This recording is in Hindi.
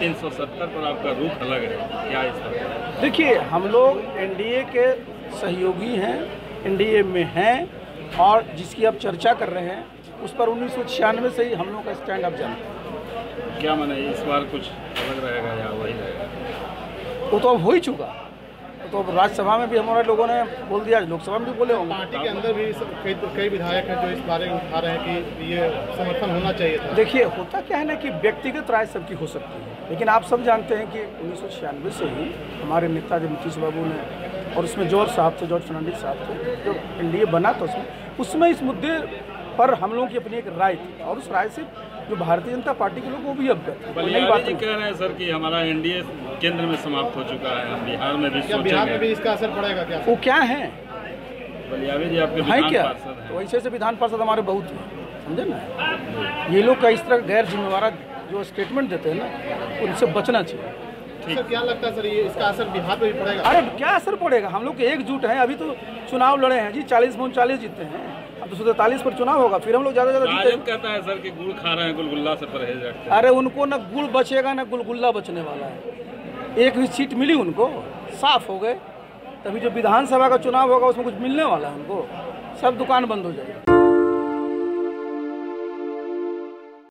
370 पर आपका रूख अलग है क्या इस देखिए हम लोग एनडीए के सहयोगी हैं एनडीए में हैं और जिसकी आप चर्चा कर रहे हैं उस पर उन्नीस सौ छियानवे से ही हम लोग का स्टैंड अप जाना हैं। क्या मैंने इस बार कुछ अलग रहेगा या वही रहेगा? वो तो अब हो ही चुका। तो अब राज्यसभा में भी हमारे लोगों ने बोल दिया लोकसभा में भी बोले होंगे। पार्टी के अंदर भी सब- कई कई विधायक हैं जो इस बारे में उठा रहे हैं कि ये समर्थन होना चाहिए था। देखिए होता क्या है ना कि व्यक्तिगत राय सबकी हो सकती है लेकिन आप सब जानते हैं कि उन्नीस सौ छियानवे से ही हमारे नेता जो नीतीश बाबू ने और उसमें जॉर्ज साहब थे जॉर्ज फर्नांडिस साहब थे जो एनडीए बना था उसमें उसमें इस मुद्दे पर हम लोगों की अपनी एक राय थी और उस राय से जो भारतीय जनता पार्टी के लोग वो भी अवगत कह रहे हैं सर कि हमारा एनडीए केंद्र में समाप्त हो चुका है। बिहार में भी क्या बिहार में भी इसका असर पड़ेगा क्या? वो क्या है? बलियारी जी आपके है विधान क्या? पार्षद हैं। तो ऐसे ऐसे विधान पार्षद हमारे बहुत हैं। समझे ना? ये लोग का इस तरह गैर जिम्मेवार जो स्टेटमेंट देते हैं ना उनसे बचना चाहिए। सर क्या लगता है सर ये इसका असर बिहार पे भी पड़ेगा? अरे क्या असर पड़ेगा? हम लोग एकजुट हैं। अभी तो चुनाव लड़े हैं जी। चालीस में उनचालीस जीते हैं। अब तो सैंतालीस पर चुनाव होगा। फिर हम लोग ज़्यादा ज़्यादा जीते कहता है सर कि गुड़ खा रहे हैं गुलगुल्ला से परहेज अरे उनको ना गुड़ बचेगा ना गुलगुल्ला बचने वाला है। एक भी सीट मिली उनको, साफ़ हो गए। तभी जो विधानसभा का चुनाव होगा, उसमें कुछ मिलने वाला है उनको। सब दुकान बंद हो जाएगी।